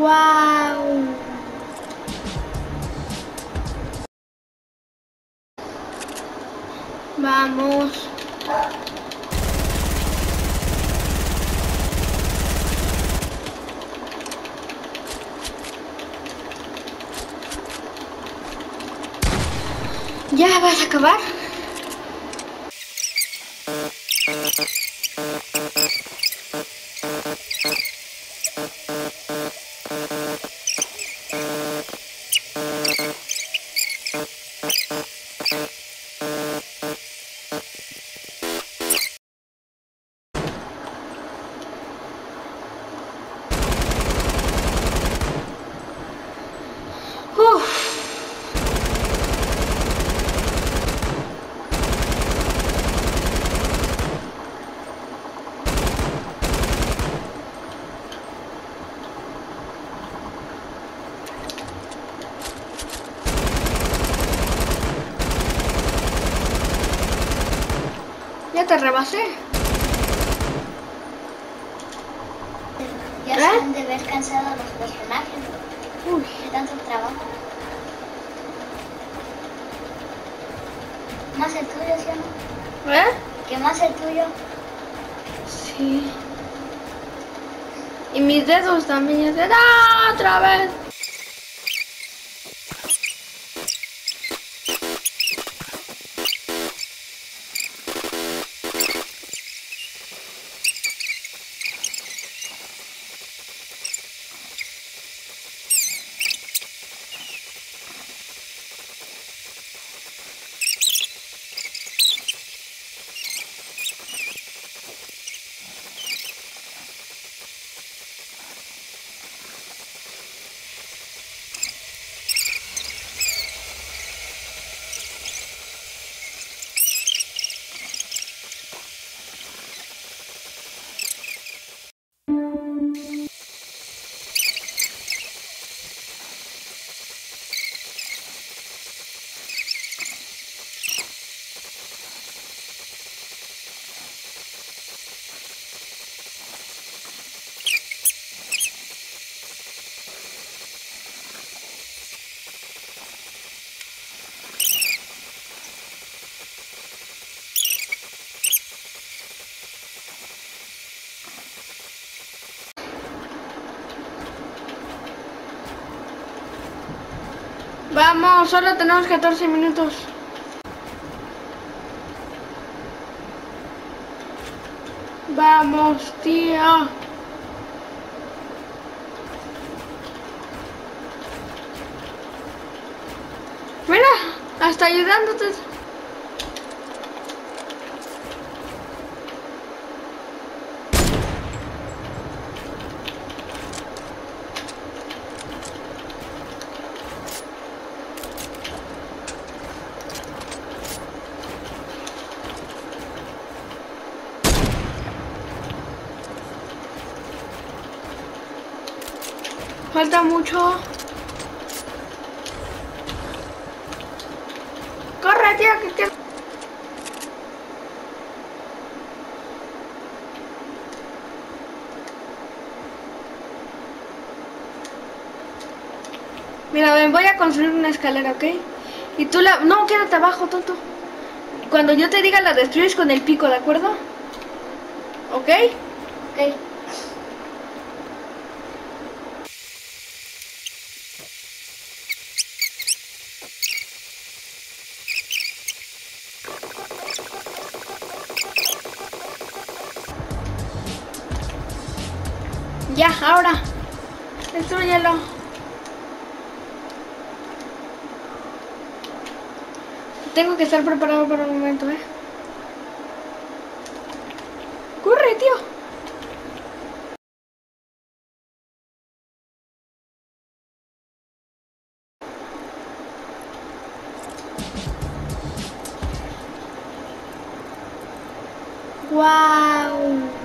Wow. Vamos. ¿Ya vas a acabar? Ya te rebasé. Ya ¿Eh? se han de ver cansados los personajes Uy. de tanto trabajo. Más el tuyo, ¿sí o no? ¿Eh? ¿Qué más el tuyo? Sí. Y mis dedos también ya se ¡Ah! otra vez. Vamos, solo tenemos 14 minutos. Vamos, tía. Mira, hasta ayudándote. Falta mucho. Corre, tía, que que- Mira, voy a construir una escalera, ¿ok? Y tú la... No, quédate abajo, tonto. Cuando yo te diga la destruyes con el pico, ¿de acuerdo? ¿Ok? Ok. Ya, ahora. Destruyelo. Tengo que estar preparado para el momento, ¿eh? ¡Corre, tío! ¡Wow!